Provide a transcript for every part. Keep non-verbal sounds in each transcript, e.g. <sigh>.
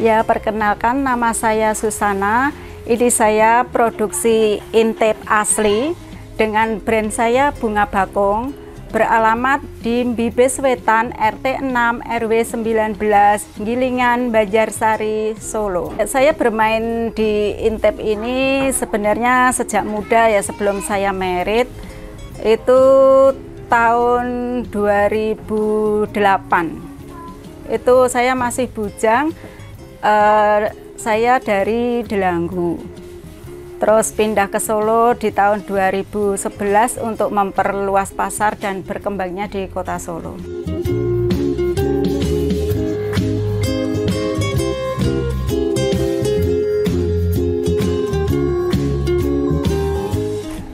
Ya, perkenalkan nama saya Susana. Ini saya produksi intip asli dengan brand saya Bunga Bakung beralamat di Mbibes Wetan RT 6 RW 19 Gilingan Banjarsari Solo. Saya bermain di Intep ini sebenarnya sejak muda ya sebelum saya merit itu tahun 2008 itu saya masih bujang eh, saya dari Delanggu. Terus pindah ke Solo di tahun 2011 untuk memperluas pasar dan berkembangnya di kota Solo.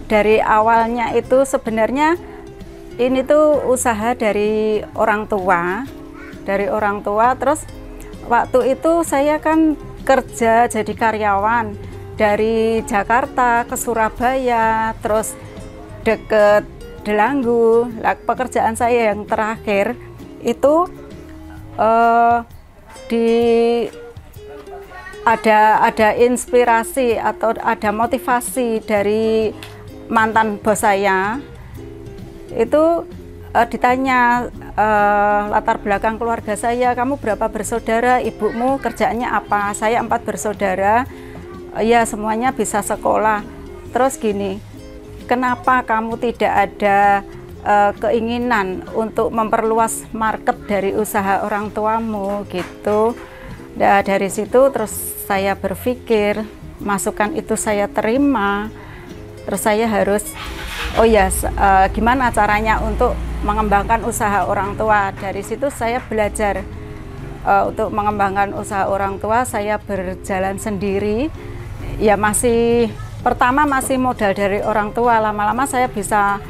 Dari awalnya itu sebenarnya ini tuh usaha dari orang tua dari orang tua terus waktu itu saya kan kerja jadi karyawan dari Jakarta ke Surabaya terus deket Delanggu. Lah, pekerjaan saya yang terakhir itu uh, di ada ada inspirasi atau ada motivasi dari mantan bos saya. Itu uh, ditanya uh, latar belakang keluarga saya, kamu berapa bersaudara, ibumu kerjanya apa? Saya empat bersaudara, uh, ya semuanya bisa sekolah. Terus gini, kenapa kamu tidak ada uh, keinginan untuk memperluas market dari usaha orang tuamu gitu? Nah, dari situ terus saya berpikir masukan itu saya terima, terus saya harus oh ya uh, gimana caranya untuk mengembangkan usaha orang tua. Dari situ saya belajar uh, untuk mengembangkan usaha orang tua saya berjalan sendiri. Ya masih pertama masih modal dari orang tua. Lama-lama saya bisa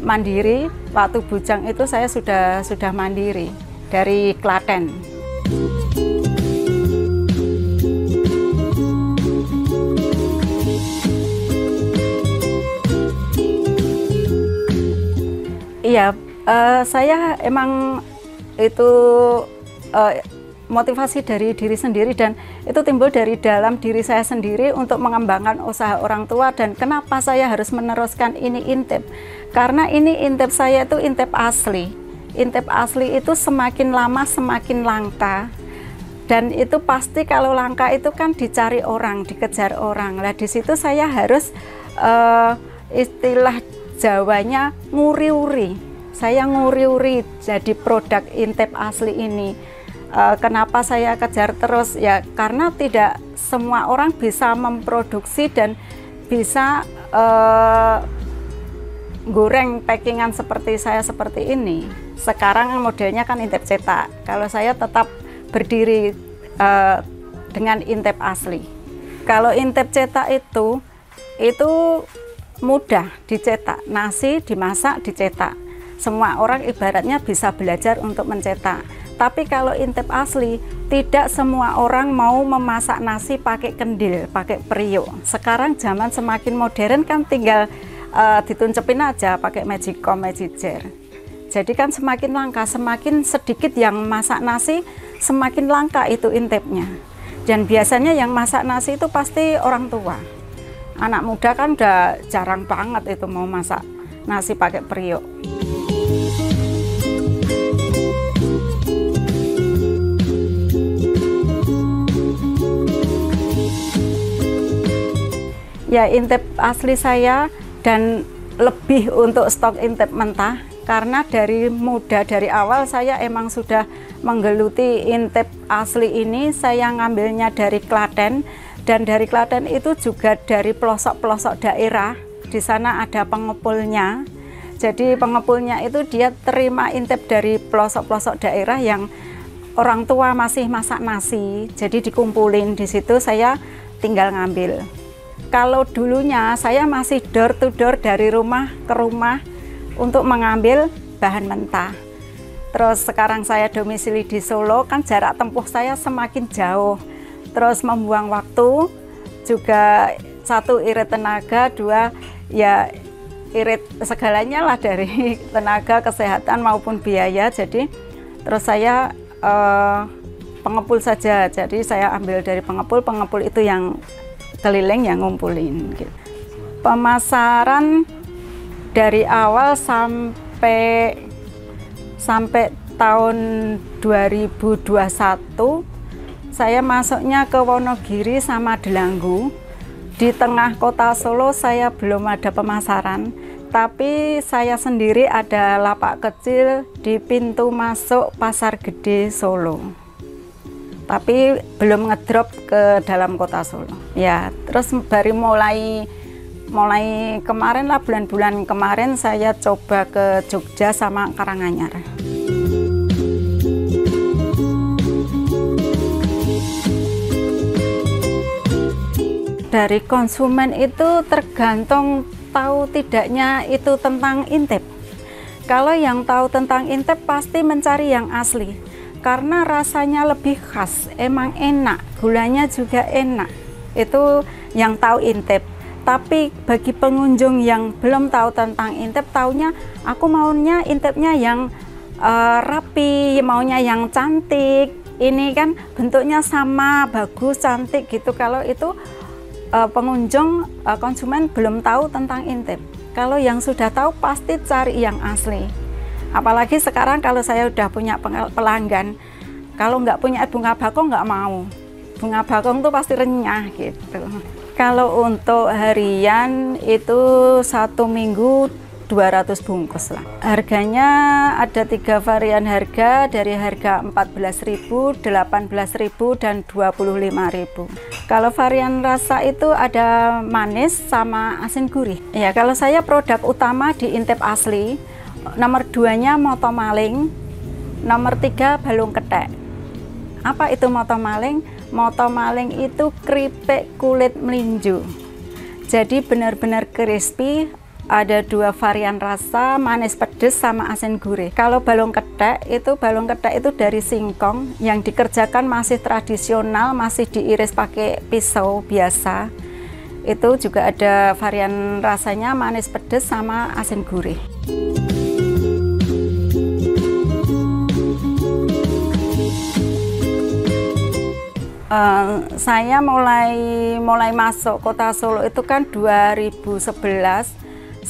mandiri. Waktu bujang itu saya sudah sudah mandiri dari Klaten uh, saya emang itu uh, motivasi dari diri sendiri dan itu timbul dari dalam diri saya sendiri untuk mengembangkan usaha orang tua dan kenapa saya harus meneruskan ini intip. Karena ini intip saya itu intip asli. Intip asli itu semakin lama semakin langka. Dan itu pasti kalau langka itu kan dicari orang dikejar orang. Lah di situ saya harus uh, istilah Jawanya nguri-uri. Saya nguri-uri jadi produk Intep asli ini. Uh, kenapa saya kejar terus? Ya karena tidak semua orang bisa memproduksi dan bisa uh, goreng packingan seperti saya seperti ini. Sekarang modelnya kan Intep cetak. Kalau saya tetap berdiri uh, dengan Intep asli. Kalau Intep cetak itu itu mudah dicetak. Nasi dimasak, dicetak. Semua orang ibaratnya bisa belajar untuk mencetak. Tapi kalau intip asli, tidak semua orang mau memasak nasi pakai kendil, pakai periuk. Sekarang zaman semakin modern kan tinggal uh, dituncepin aja pakai magicom, magicer. Jadi kan semakin langka, semakin sedikit yang masak nasi, semakin langka itu intipnya. Dan biasanya yang masak nasi itu pasti orang tua anak muda kan udah jarang banget itu mau masak nasi pakai periuk. Ya intip asli saya dan lebih untuk stok intip mentah. Karena dari muda dari awal saya emang sudah menggeluti intip asli ini. Saya ngambilnya dari Klaten. Dan dari Klaten itu juga dari pelosok-pelosok daerah. Di sana ada pengepulnya. Jadi pengepulnya itu dia terima intip dari pelosok-pelosok daerah yang orang tua masih masak nasi. Jadi dikumpulin di situ saya tinggal ngambil kalau dulunya saya masih door to door dari rumah ke rumah untuk mengambil bahan mentah. Terus sekarang saya domisili di Solo kan jarak tempuh saya semakin jauh. Terus membuang waktu juga satu irit tenaga dua ya irit segalanya lah dari <laughs> tenaga kesehatan maupun biaya. Jadi terus saya uh, pengepul saja. Jadi saya ambil dari pengepul, pengepul itu yang keliling yang ngumpulin. Gitu. Pemasaran dari awal sampai sampai tahun 2021 saya masuknya ke Wonogiri sama Delanggu. Di tengah kota Solo saya belum ada pemasaran, tapi saya sendiri ada lapak kecil di pintu masuk Pasar Gede Solo. Tapi belum ngedrop ke dalam kota Solo. Ya, terus baru mulai mulai kemarin lah bulan-bulan kemarin saya coba ke Jogja sama Karanganyar. dari konsumen itu tergantung tahu tidaknya itu tentang intip. Kalau yang tahu tentang intip pasti mencari yang asli karena rasanya lebih khas, emang enak, gulanya juga enak. Itu yang tahu intip. Tapi bagi pengunjung yang belum tahu tentang intip, taunya aku maunya intipnya yang uh, rapi, maunya yang cantik. Ini kan bentuknya sama, bagus, cantik gitu. Kalau itu uh, pengunjung uh, konsumen belum tahu tentang intip. Kalau yang sudah tahu pasti cari yang asli. Apalagi sekarang kalau saya udah punya pelanggan, kalau nggak punya bunga bakung nggak mau. Bunga bakung tuh pasti renyah gitu. Kalau untuk harian itu satu minggu 200 bungkus lah. Harganya ada tiga varian harga dari harga 14.000, 18.000 dan 25.000. Kalau varian rasa itu ada manis sama asin gurih. Ya, kalau saya produk utama di Intip asli, nomor duanya moto maling, nomor tiga balung ketek. Apa itu moto maling? Moto maling itu keripik kulit melinju. Jadi benar-benar crispy, ada dua varian rasa manis pedes sama asin gurih kalau balung ketek itu balung ketek itu dari singkong yang dikerjakan masih tradisional masih diiris pakai pisau biasa itu juga ada varian rasanya manis pedes sama asin gurih Uh, saya mulai mulai masuk kota Solo itu kan 2011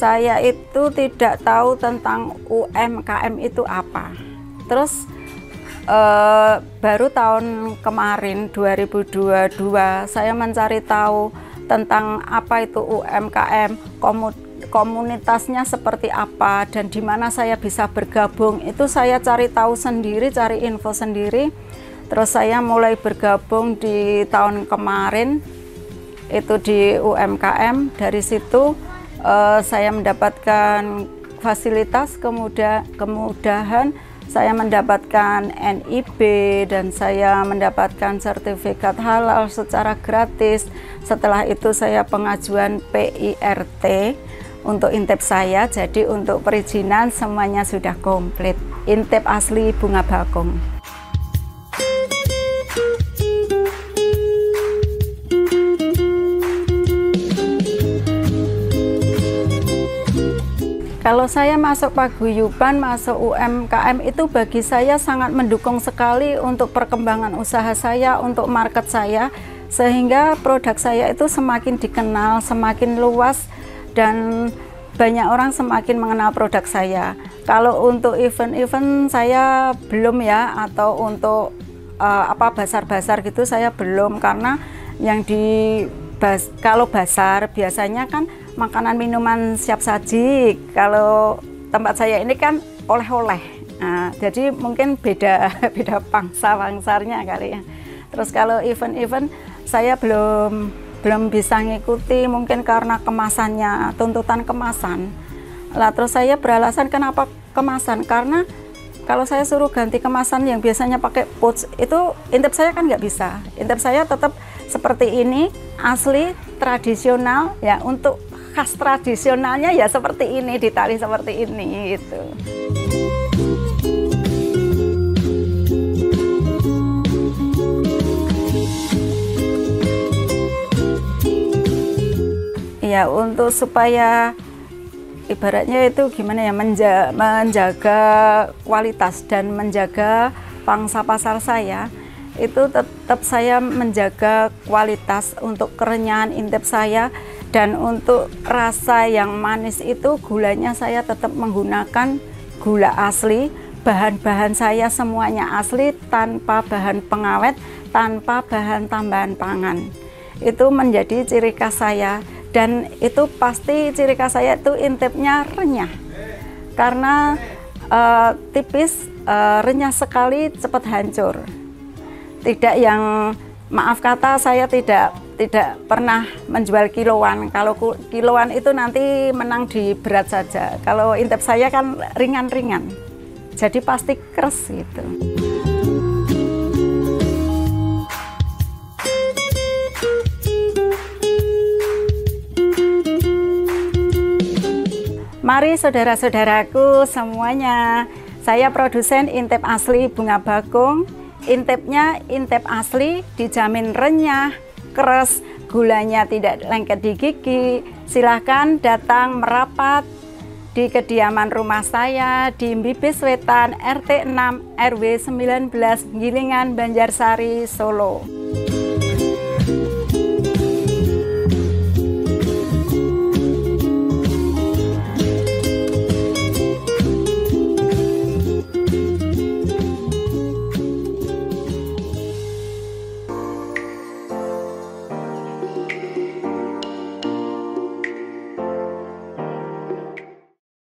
saya itu tidak tahu tentang UMKM itu apa. Terus eh, baru tahun kemarin 2022 saya mencari tahu tentang apa itu UMKM, komunitasnya seperti apa dan di mana saya bisa bergabung. Itu saya cari tahu sendiri, cari info sendiri. Terus saya mulai bergabung di tahun kemarin itu di UMKM. Dari situ uh, saya mendapatkan fasilitas kemudah kemudahan saya mendapatkan NIB dan saya mendapatkan sertifikat halal secara gratis. Setelah itu saya pengajuan PIRT untuk intip saya. Jadi untuk perizinan semuanya sudah komplit. Intip asli bunga bakung. Kalau saya masuk paguyuban, masuk UMKM itu bagi saya sangat mendukung sekali untuk perkembangan usaha saya, untuk market saya, sehingga produk saya itu semakin dikenal, semakin luas, dan banyak orang semakin mengenal produk saya. Kalau untuk event-event saya belum ya, atau untuk uh, apa basar-basar gitu saya belum karena yang di bas, kalau basar biasanya kan makanan minuman siap saji. Kalau tempat saya ini kan oleh-oleh. Nah, jadi mungkin beda <laughs> beda pangsa pangsarnya kali ya. Terus kalau event-event saya belum belum bisa ngikuti mungkin karena kemasannya tuntutan kemasan. Lah terus saya beralasan kenapa kemasan karena kalau saya suruh ganti kemasan yang biasanya pakai pouch itu intip saya kan nggak bisa. Intip saya tetap seperti ini asli tradisional ya untuk khas tradisionalnya ya seperti ini, di tali seperti ini itu. Ya untuk supaya ibaratnya itu gimana ya menja menjaga kualitas dan menjaga pangsa pasar saya itu tetap saya menjaga kualitas untuk kerenyahan intip saya dan untuk rasa yang manis itu gulanya saya tetap menggunakan gula asli. Bahan-bahan saya semuanya asli tanpa bahan pengawet tanpa bahan tambahan pangan. Itu menjadi ciri khas saya. Dan itu pasti ciri khas saya itu intipnya renyah. Karena uh, tipis uh, renyah sekali cepat hancur. Tidak yang maaf kata saya tidak tidak pernah menjual kiloan. Kalau kiloan itu nanti menang di berat saja. Kalau intip saya kan ringan-ringan. Jadi pasti keras gitu. Mari saudara-saudaraku semuanya, saya produsen intip asli bunga bakung. Intipnya intip asli, dijamin renyah, keras, gulanya tidak lengket di gigi. Silahkan datang merapat di kediaman rumah saya di Mbibis Wetan RT 6 RW 19 Gilingan Banjarsari Solo.